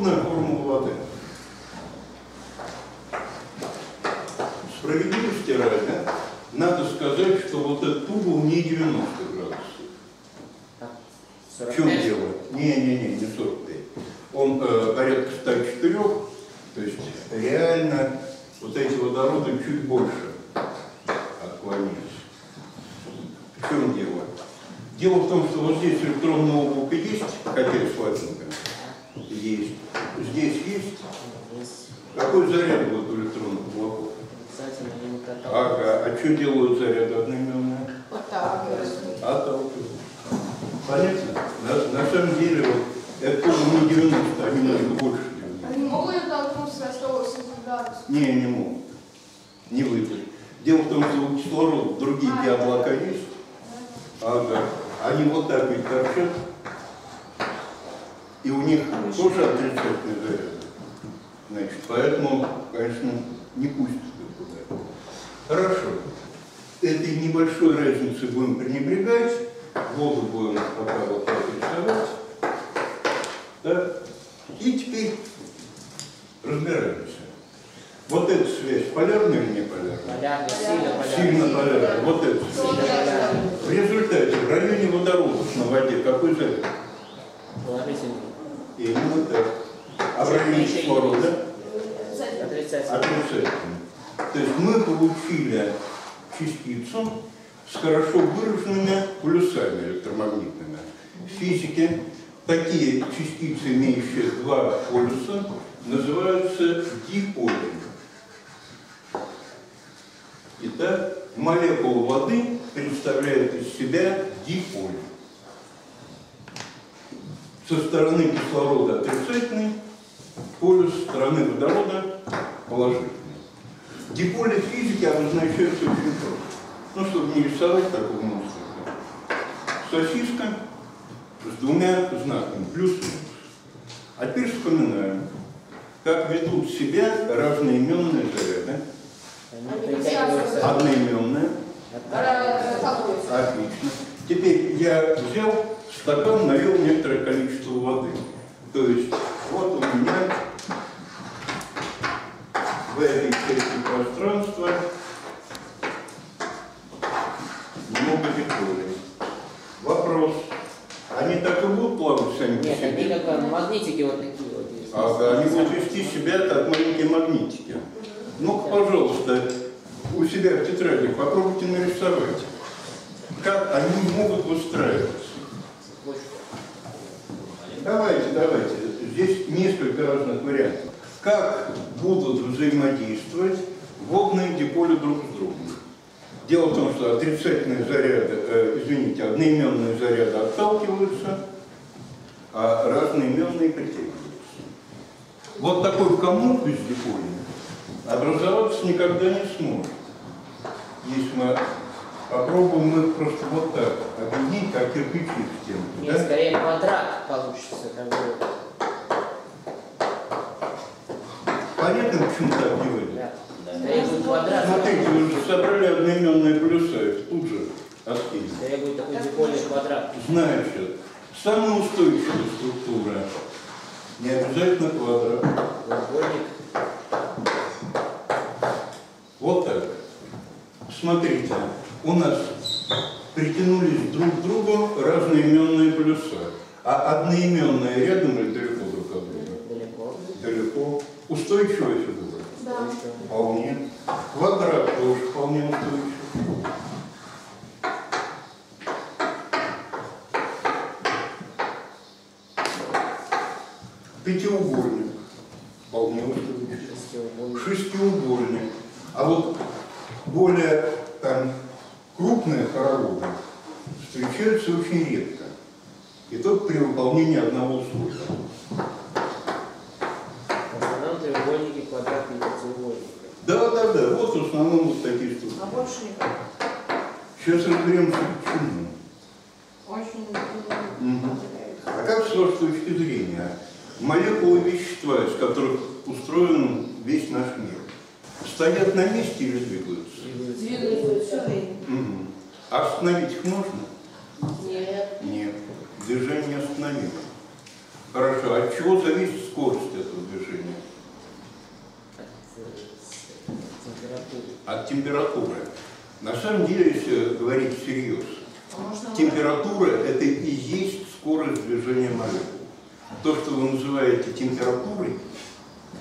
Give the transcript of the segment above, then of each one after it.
Трудная формула воды. Справедливости ради, надо сказать, что вот этот угол не 90 градусов. В чем 45? дело? Не-не-не, не 45. Он э, порядка 104, то есть реально вот эти водороды чуть больше отклонились. В чем дело? Дело в том, что вот здесь электронная облако есть, хотя и слабенько. Есть. Здесь есть. Есть Какой заряд будет у электронных облаков? обязательно или не протокол. Ага, а что делают заряды одноименные? Вот так. Отталкивают. Понятно? На, на самом деле, вот, это тоже не 90, они немного больше 90. Они могут оттолкнуться на 180 градусов? Не, не могут. Не выйдут. Дело в том, что у кислорода другие А, облака есть. Ага. Они вот так ведь торчат. И у них тоже отрицательный заряд. Значит, поэтому, конечно, не пустят туда. Хорошо. Этой небольшой разницы будем пренебрегать. Воду будем пока вот так рисовать. Да? И теперь разбираемся. Вот эта связь полярная или не полярная? Полярный, сильно полярная. Вот эта связь. В результате в районе водородов на воде какой заряд? Положительный. Именно так. А в районе кислорода Отрицательный. отрицательный. То есть мы получили частицу с хорошо выраженными полюсами электромагнитными. В физике такие частицы, имеющие два полюса, называются диполями. Итак, молекула воды представляет из себя диполь. Со стороны кислорода отрицательный, полюс стороны водорода положительный. Диполи физики обозначаются очень просто. Ну, чтобы не рисовать такого монстра. Сосиска с двумя знаками, плюс-минус. А теперь вспоминаем, как ведут себя разноименные заряды. Одноименные. Отлично. Теперь я взял стакан, налил некоторое количество воды. То есть вот у меня в этой части пространства много деталей. Вопрос. Они так и будут плавать сами по Нет, они себе? как бы магнитики вот такие вот есть. Ага, они будут вести себя как маленькие магнитики. Ну-ка, пожалуйста, у себя в тетрадях попробуйте нарисовать, как они могут выстраиваться. Больше. Давайте, давайте. Здесь несколько разных вариантов. Как будут взаимодействовать водные диполи друг с другом? Дело в том, что отрицательные заряды, э, извините, одноименные заряды отталкиваются, а разноименные притягиваются. Вот такой комок из диполей образоваться никогда не сможет. Если мы попробуем их просто вот так объединить, как кирпичи в стенку. Нет, да? скорее квадрат получится. Понятно, почему так делали? Да. Скорее будет квадрат. Смотрите, вы же собрали одноименные полюса, их тут же откинули. Скорее будет такой дипольный квадрат. Значит, самая устойчивая структура, не обязательно квадрат. Треугольник. Вот так. Смотрите, у нас притянулись друг к другу разноименные полюса. А одноименные рядом или далеко друг от друга? Далеко. Далеко. Устойчивая фигура? Да. Вполне. Квадрат тоже вполне устойчив. Пятиугольник. Вполне устойчив. Шестиугольник. Шестиугольник. А вот более там, крупные хороводы встречаются очень редко. И только при выполнении одного условия. В основном треугольники, квадратные пятиугольники. Да, да, да, вот в основном вот такие штуки. А больше никак. Сейчас разберемся, почему. Очень Мгм. А как с вашей точки зрения, молекулы вещества, из которых устроен весь наш мир, стоят на месте или двигаются? двигаются все время. Мгм. А остановить их можно? Движение остановилось. Хорошо. От чего зависит скорость этого движения? От температуры. На самом деле, если говорить всерьез, а температура – это и есть скорость движения молекул. То, что вы называете температурой,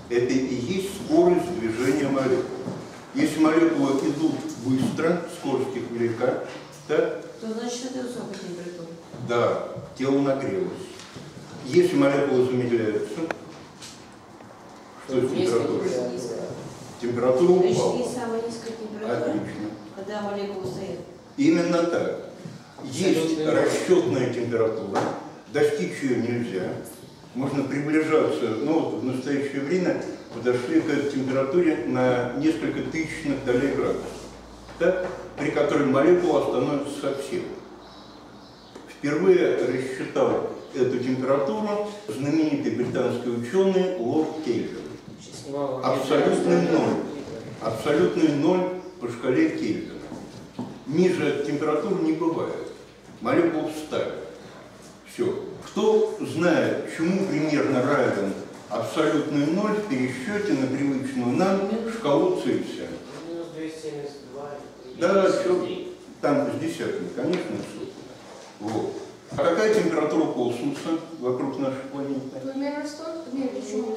это и есть скорость движения молекул. Если молекулы идут быстро, скорость их велика, да? то значит это высокая температура да, тело нагрелось. Если молекулы замедляются, что с температурой? температура. Температура Значит, упала. есть самая низкая температура, Отлично. когда молекулы стоят. Именно так. Есть расчетная температура, достичь ее нельзя. Можно приближаться, ну вот в настоящее время подошли к этой температуре на несколько тысячных долей градусов, да, при которой молекула становится совсем. Впервые рассчитал эту температуру знаменитый британский ученый Лорд Кельвин. Абсолютный ноль. Абсолютный ноль по шкале Кельвина. Ниже температур не бывает. Молекул встали. Все. Кто знает, чему примерно равен абсолютный ноль в пересчете на привычную нам шкалу Цельсия? Минус 272. Да. 53. Там с десятками, конечно, сотни. Вот. А какая температура космоса вокруг нашей планеты? Примерно столько? Нет, почему?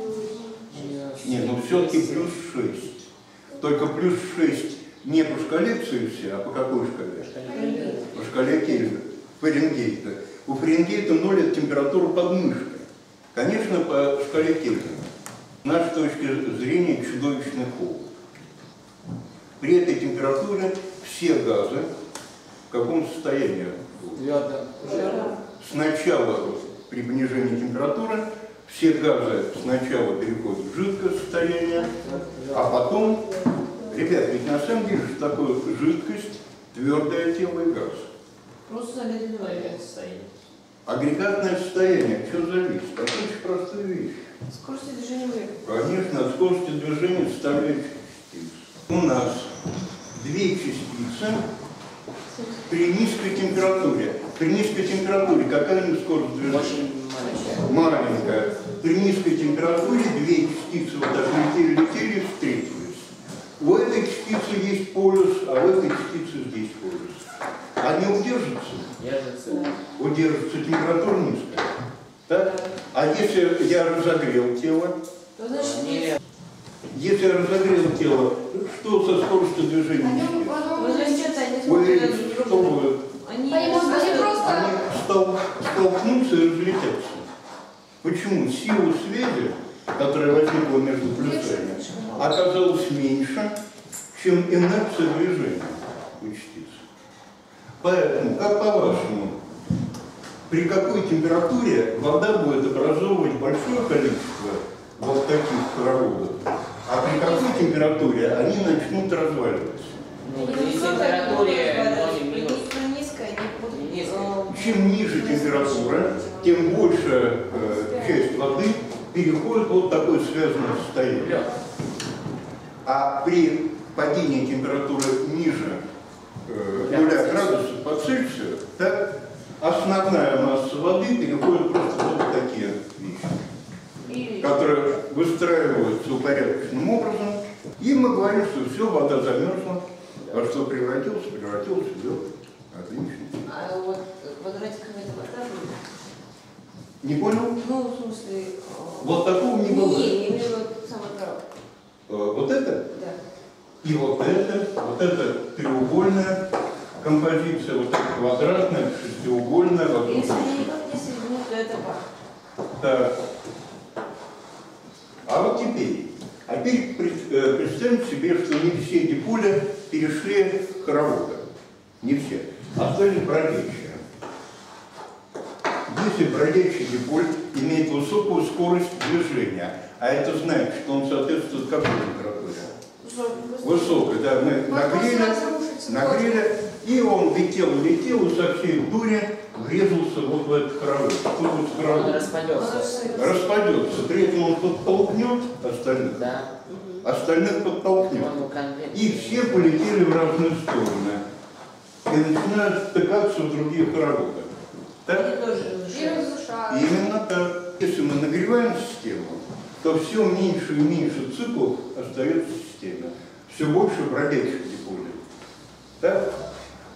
Минус Не, ну все-таки 200. плюс 6. Только плюс 6 не по шкале Цельсия, а по какой шкале? По шкале Кельвина, Фаренгейта. У Фаренгейта 0 это температура под мышкой. Конечно, по шкале Кельвина. С нашей точки зрения чудовищный холод. При этой температуре все газы в каком состоянии? Да. Сначала при понижении температуры все газы сначала переходят в жидкое состояние, а потом, ребят, ведь на самом деле что такое жидкость, твердое тело и газ? Просто замедленное состояние. Агрегатное состояние, что зависит? Это очень простая вещь. Скорость движения молекул. Конечно, от скорости движения составляющих частиц. У нас две частицы при низкой температуре. При низкой температуре какая у них скорость движения? Маленькая. маленькая. При низкой температуре две частицы вот так летели, летели и встретились. У этой частицы есть полюс, а у этой частицы здесь полюс. Они удержатся? Держится. Удержатся, температура низкая. Так? А если я разогрел тело, То значит, Они если я разогрел тело, что со скоростью движения? они, исчезнет? ну, значит, они Вы смотрят друг что на друга. будет? Они, Они просто- они просто- Они стол- столкнутся и разлетятся. Почему? Сила связи, которая возникла между плюсами, оказалась меньше, чем инерция движения у частиц. Поэтому, как по-вашему, при какой температуре вода будет образовывать большое количество вот таких хороводов, а при какой температуре они начнут разваливаться? ну, при температуре Чем ниже температура, тем больше э, часть воды переходит в вот такое связанное состояние. А при падении температуры ниже э, Да, 0 по Цельсию. градусов по Цельсию, так, основная масса воды переходит просто в вот такие вещи, которые выстраиваются упорядоченным образом, и мы говорим, что все, вода замерзла, во что превратился, превратился в лед. Отлично. а вот вода будет? Не понял? Ну, в смысле... э, Вот такого не Не, имею в виду вот самый коробка. Э, Вот это Да. и вот это, вот это треугольная композиция, вот это квадратная, шестиугольная, вокруг Если они никак не соединены, то это пар. Так. А вот теперь, а теперь э, представьте себе, что не все диполи перешли к хороводу. Не все. Остались бродячие. Если бродячий диполь имеет высокую скорость движения, а это значит, что он соответствует какой температуре? Высокой, да, мы нагрели, нагрели, и он летел, летел и со всей дури врезался вот в этот хоровод. Что будет с Он распадется. Распадется, при этом он подтолкнет остальных, Да. остальных подтолкнет. И все полетели в разные стороны. И начинают стыкаться в другие хороводы. Так? Разрушаются. разрушают. Именно так. Если мы нагреваем систему, то все меньше и меньше циклов остается в системе. все больше бродячих диполей. Да?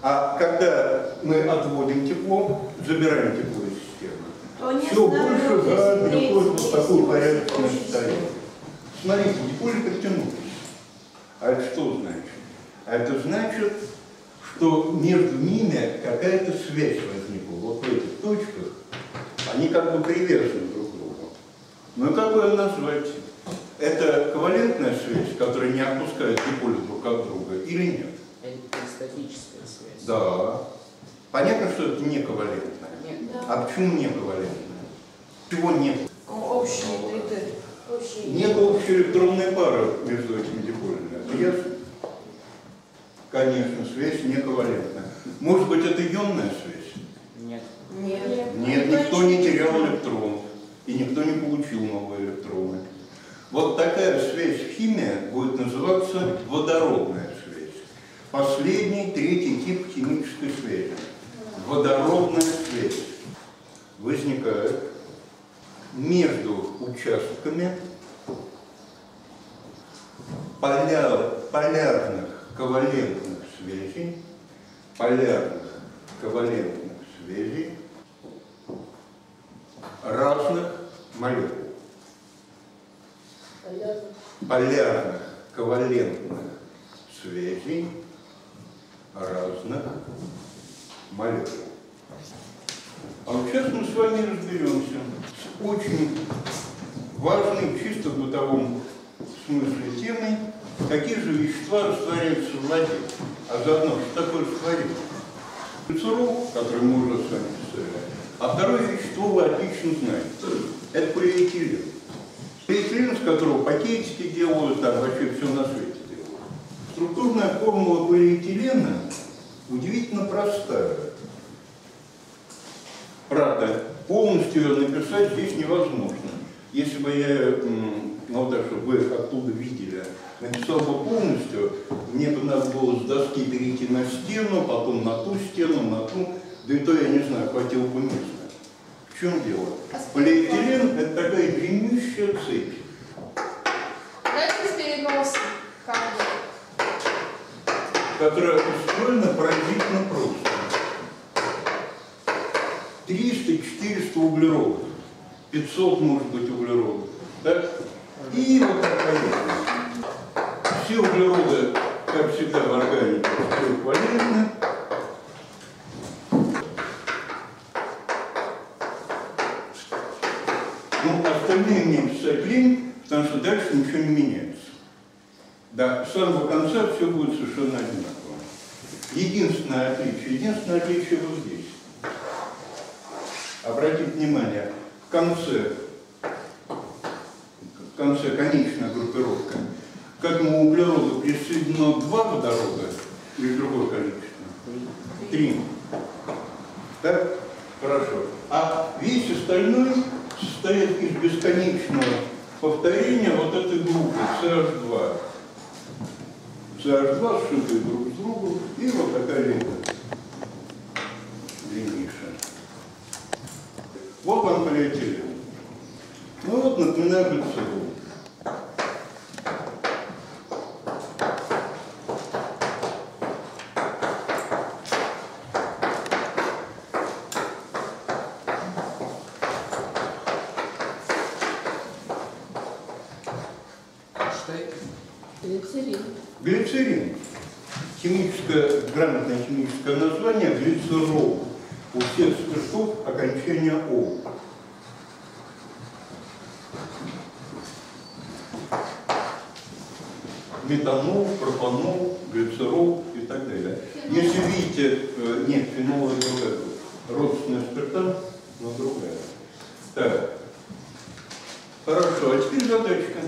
А когда мы отводим тепло, забираем тепло из системы, То все больше да, переходит в здесь, порядочное очень состояние. Смотрите, диполи притянулись. А это что значит? А это значит, что между ними какая-то связь возникла. Вот в этих точках они как бы привязаны друг другу. Ну и как ее назвать? Это ковалентная связь, которая не отпускает диполи друг от друга, или нет? Электростатическая связь. Да. Понятно, что это не ковалентная. Нет. Да. А почему не ковалентная? Чего нет? Общие 3D. Общие. Нет общей электронной пары между этими диполями. Это ясно? Конечно, связь не ковалентная. Может быть, это ионная связь? Нет. Нет. Никто не терял электрон, и никто не получил новые электроны. Вот такая связь в химии будет называться водородная связь. Последний, третий тип химической связи. Водородная связь возникает между участками поля- полярных ковалентных связей, полярных ковалентных связей разных молекул. Полярных ковалентных связей разных молекул. А вот сейчас мы с вами разберемся с очень важной, чисто в бытовом смысле темой, какие же вещества растворяются в воде, а заодно, что такое растворение. Глицерол, который мы уже с вами писали, а второе вещество вы отлично знаете. Это полиэтилен. Полиэтилен, из которого пакетики делают, там вообще все на свете делают. Структурная формула полиэтилена удивительно простая. Правда, полностью ее написать здесь невозможно. Если бы я, ну вот так, чтобы вы оттуда видели, написал бы полностью, мне бы надо было с доски перейти на стену, потом на ту стену, на ту, да и то, я не знаю, хватило бы места. В чем дело? Полиэтилен – это такая длиннющая цепь. Дайте бы. Которая устроена поразительно просто. 300-400 углеродов, 500 может быть углеродов, так? И вот такая. Все углероды, как всегда в органике, полезны. Ну, остальные мне писать потому что дальше ничего не меняется. Да, с самого конца все будет совершенно одинаково. Единственное отличие, единственное отличие вот здесь. Обратите внимание, в конце, в конце конечная группировка, к этому углероду присоединено два водорода или другое количество? Три. Так? Хорошо. А весь остальной состоит из бесконечного повторения вот этой группы CH2. CH2 сшитые друг с другом, и вот такая лента длиннейшая. Вот вам полиэтилен. Ну вот, напоминаю глицерол. Хорошо, а теперь задачка.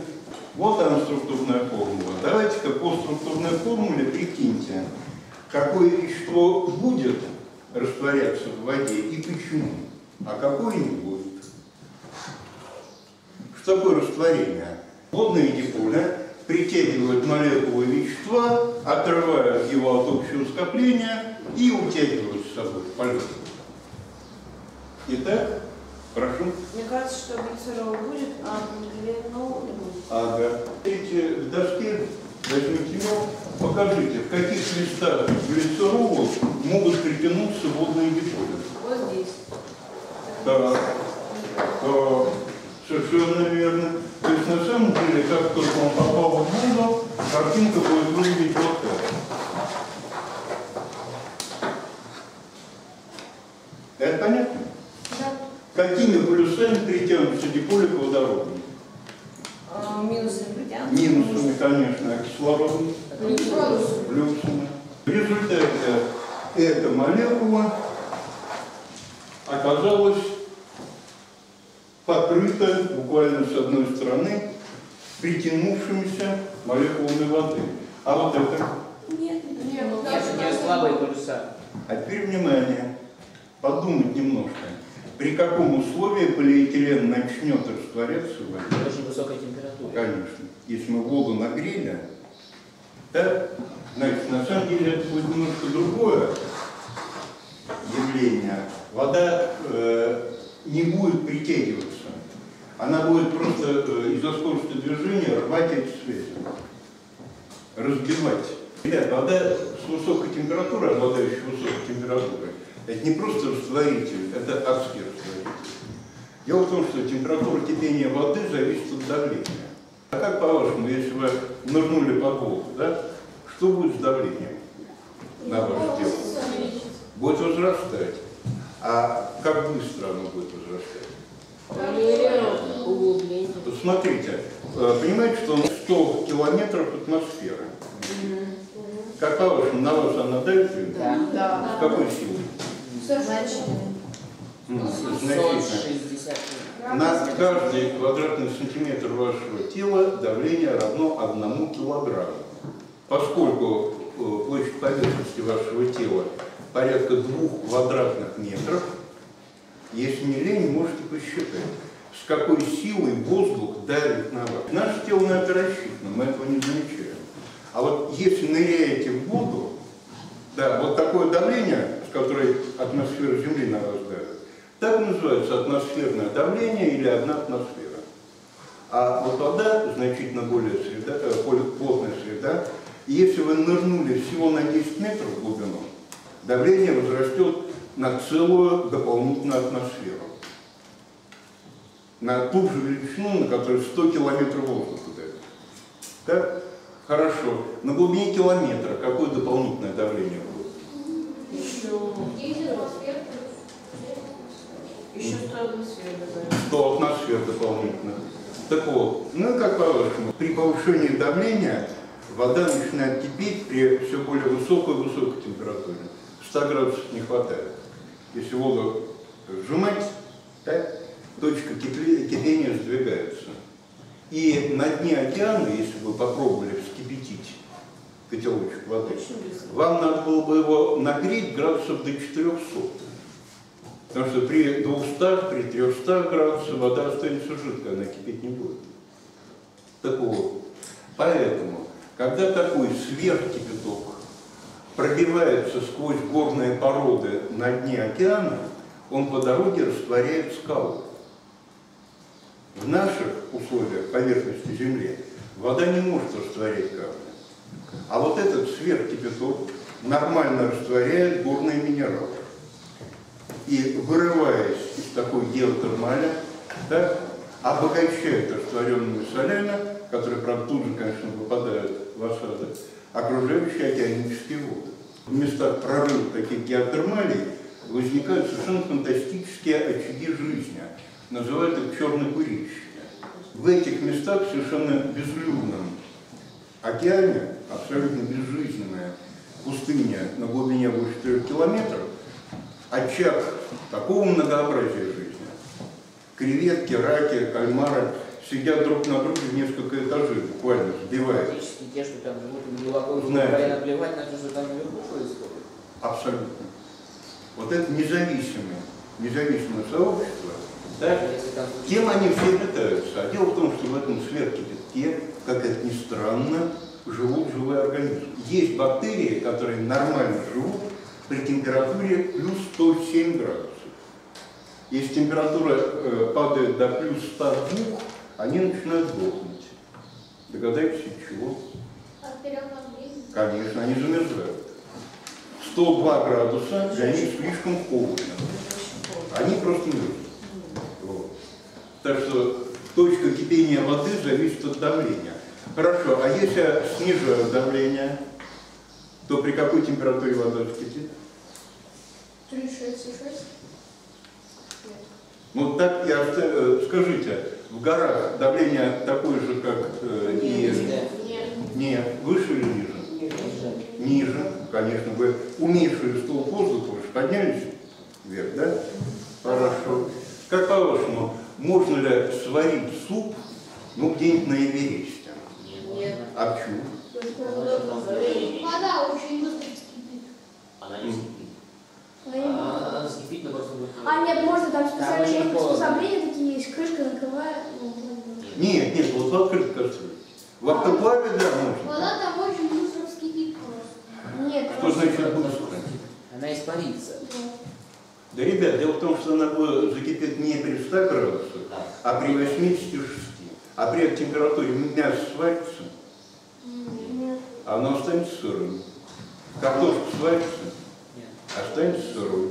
Вот она структурная формула. Давайте-ка по структурной формуле прикиньте, какое вещество будет растворяться в воде и почему, а какое не будет. Что такое растворение? Водные диполя притягивают молекулы вещества, отрывают его от общего скопления и утягивают с собой в полет. Итак, прошу. Мне кажется, что глицерол будет, а глинол не будет. Ага. Видите, в доске возьмите его, покажите, в каких местах глицеролов могут притянуться водные диполи? Вот здесь. Да. Да. Совершенно верно. То есть на самом деле, как только он попал в воду, картинка будет выглядеть вот так. Это понятно? Да. Какими полюсами притянутся диполи к водороду? А, минусы притянуты. Минусами, конечно, а кислородом, Плюсы. плюсами. В результате эта молекула оказалась покрыта буквально с одной стороны притянувшимися молекулами воды. А вот это, Нет, Нет, нет. Слабые полюса. а теперь внимание, подумать немножко. При каком условии полиэтилен начнет растворяться в воде? Очень высокой температуре. Конечно. Если мы воду нагрели, да, значит, на самом деле это будет немножко другое явление. Вода э, не будет притягиваться. Она будет просто из-за скорости движения рвать эти связи, разбивать. Ребят, вода с высокой температурой, обладающая высокой температурой, это не просто растворитель, это адский растворитель. Дело в том, что температура кипения воды зависит от давления. А как по-вашему, если вы нырнули под воду, да, что будет с давлением на ваше тело? Будет возрастать. А как быстро оно будет возрастать? Углубление. Вот смотрите, э, понимаете, что 100 километров атмосферы. Как по-вашему, на вас она или нет? Да. Да. С какой силой? 160. На каждый квадратный сантиметр вашего тела давление равно одному килограмму. Поскольку э, площадь поверхности вашего тела порядка двух квадратных метров, если не лень, можете посчитать, с какой силой воздух давит на вас. Наше тело на мы этого не замечаем. А вот если ныряете в воду, да, вот такое давление, с которой атмосфера Земли на вас давит, так называется атмосферное давление или одна атмосфера. А вот вода значительно более среда, э, более плотная среда. И если вы нырнули всего на 10 метров в глубину, давление возрастет на целую дополнительную атмосферу. На ту же величину, на которой 100 километров воздуха дает. Так? Хорошо. На глубине километра какое дополнительное давление будет? Еще, еще 100 атмосфер добавим. 100 атмосфер дополнительно. Так вот, ну и как по-вашему, при повышении давления вода начинает кипеть при все более высокой высокой температуре. 100 градусов не хватает. Если воду сжимать, так, точка кипения сдвигается. И на дне океана, если вы попробовали вскипятить котелочек воды, вам надо было бы его нагреть градусов до 400. Потому что при 200, при 300 градусах вода останется жидкой, она кипеть не будет. Так вот, поэтому, когда такой сверхкипяток пробивается сквозь горные породы на дне океана, он по дороге растворяет скалы. В наших условиях поверхности Земли вода не может растворять камни. А вот этот сверхкипяток нормально растворяет горные минералы. И вырываясь из такой геотермали, да, обогащает растворенными солями, которые, правда, тут же, конечно, выпадают в осадок, окружающие океанические воды. В местах прорыва таких геотермалей возникают совершенно фантастические очаги жизни. Называют их черные курильщики. В этих местах совершенно безлюдном океане, абсолютно безжизненная пустыня на глубине больше 4 километров, очаг такого многообразия жизни. Креветки, раки, кальмары сидят друг на друге в несколько этажей, буквально сбиваясь. Те, что там живут глубоко, Знаете. наплевать на то, что там наверху происходит. Абсолютно. Вот это независимое, независимое сообщество, да, Тем они все питаются. А дело в том, что в этом сверхкипятке, как это ни странно, живут живые организмы. Есть бактерии, которые нормально живут при температуре плюс 107 градусов. Если температура э, падает до плюс 102, они начинают дохнуть. Догадайтесь, чего? Конечно, они замерзают. 102 градуса для них слишком холодно. Они просто мерзнут. Так что точка кипения воды зависит от давления. Хорошо, а если я снижаю давление, то при какой температуре вода вскипит? 36 и 6. Ну так я э, скажите, в горах давление такое же, как э, и... Нет. Нет. Нет, выше или ниже? Ниже. Ниже, конечно, вы уменьшили стол воздуха, вы же поднялись вверх, да? Хорошо. Как по-вашему, можно ли сварить суп, ну, где-нибудь на Эвересте? Нет. А почему? Вода очень быстро вскипит. Она не скипит. Она не- А, Она скипит, но просто будет... А, нет, можно там специальные приспособления такие есть, крышка накрывает. ну. Нет, нет, вот в открытой кастрюле. В автоплаве, да, можно. Вода там очень быстро вскипит просто. Нет, Что значит быстро? Она испарится. Да, ребят, дело в том, что она закипеть не при 100 градусах, Да. а при 86. А при этой температуре мясо сварится, Нет. а оно останется сырым. Картошка сварится, Нет. останется сырой.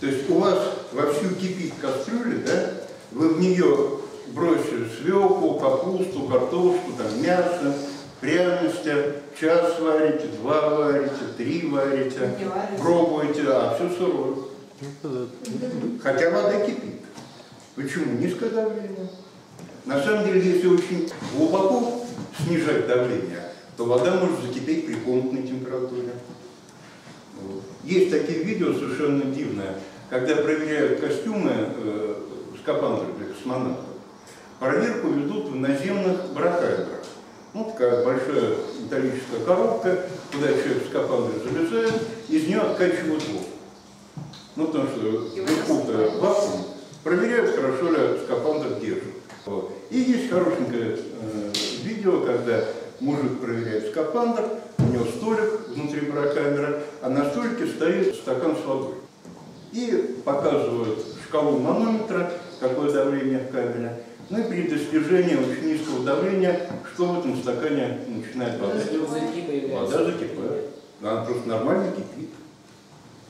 То есть у вас вовсю кипит кастрюля, да? Вы в нее бросили свеклу, капусту, картошку, там, мясо, пряности, час варите, два варите, три варите. пробуете, а все сырое. Хотя вода кипит. Почему? Низкое давление. На самом деле, если очень глубоко снижать давление, то вода может закипеть при комнатной температуре. Вот. Есть такие видео совершенно дивные, когда проверяют костюмы э, скафандры для космонавтов. Проверку ведут в наземных барокамерах. Ну, такая большая металлическая коробка, куда человек в скафандре залезает, из нее откачивают воздух. Ну, потому что вверху-то вакуум, проверяют, хорошо ли скафандр держит. Вот. И есть хорошенькое э, видео, когда мужик проверяет скафандр, у него столик внутри барокамеры, а на столике стоит стакан с водой. И показывают шкалу манометра, какое давление в камере. Ну и при достижении очень низкого давления, что в этом стакане начинает появляются. Вода закипает. Она просто нормально кипит.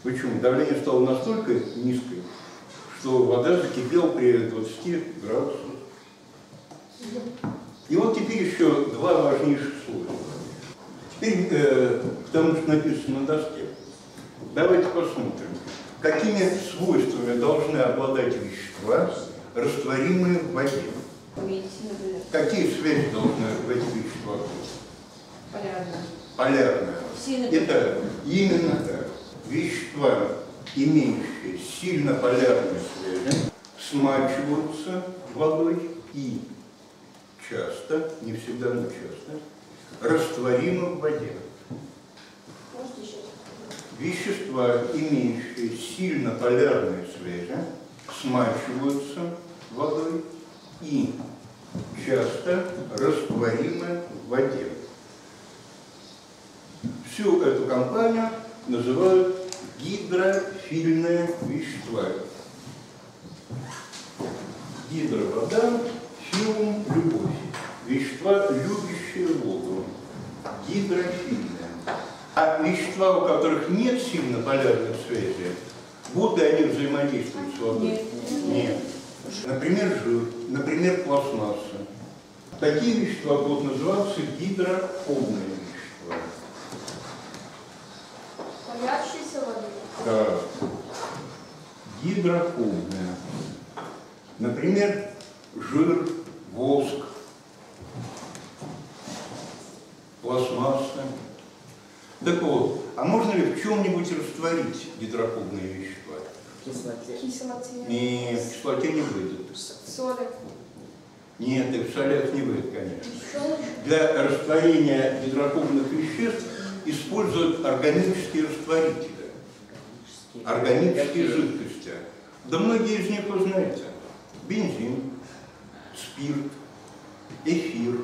Почему? Давление стало настолько низкое, что вода закипела при 20 градусах. И вот теперь еще два важнейших слоя. Теперь э, к тому, что написано на доске. Давайте посмотрим, какими свойствами должны обладать вещества, растворимые в воде. Какие связи должны в этих веществах быть? Полярная. Полярная. Итак, именно так. Вещества, имеющие сильно полярные связи, смачиваются водой и часто, не всегда, но часто, растворимы в воде. Вещества, имеющие сильно полярные связи, смачиваются водой и часто растворимы в воде. Всю эту компанию называют гидрофильные вещества. Гидро – вода, филум – любовь. Вещества, любящие воду. Гидрофильные. А вещества, у которых нет сильно полярных связей, будут ли они взаимодействовать с водой? Нет. Нет. Например, жир, например, пластмасса. Такие вещества будут называться гидрофобные вещества. Боящиеся воды. Да. Гидрофобные. Например, жир, воск, пластмасса. Так вот, а можно ли в чем-нибудь растворить гидрофобные вещества? В кислоте. Кислоте. Нет, в кислоте не выйдет. Соли. Нет, и в солях не выйдет, конечно. Для растворения гидрофобных веществ используют органические растворители, органические жидкости. Да многие из них вы знаете. Бензин, спирт, эфир,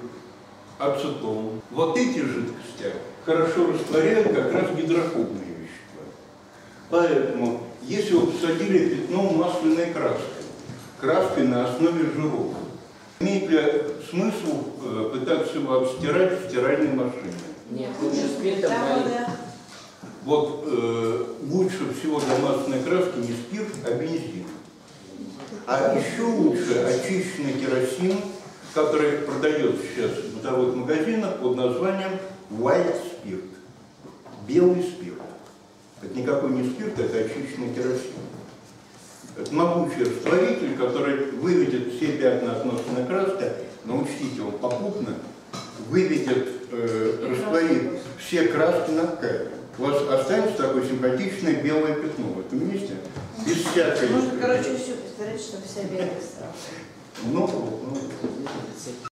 ацетон. Вот эти жидкости хорошо растворяют как раз гидрофобные вещества. Поэтому, если вы посадили пятно масляной краской, краской на основе жиров, Имеет ли смысл э, пытаться его обстирать в стиральной машине? Нет, лучше спиртом налить. Вот э, лучше всего для масляной краски не спирт, а бензин. А еще лучше очищенный керосин, который продается сейчас в бытовых магазинах под названием white спирт. Белый спирт. Это никакой не спирт, это очищенный керосин. Это могучий растворитель, который выведет все пятна от масляной краски, но учтите, он попутно выведет, э, растворит все краски на ткани. У вас останется такое симпатичное белое пятно в этом месте, без всякой... Можно, короче, все представлять, чтобы вся белая стала. Ну, ну,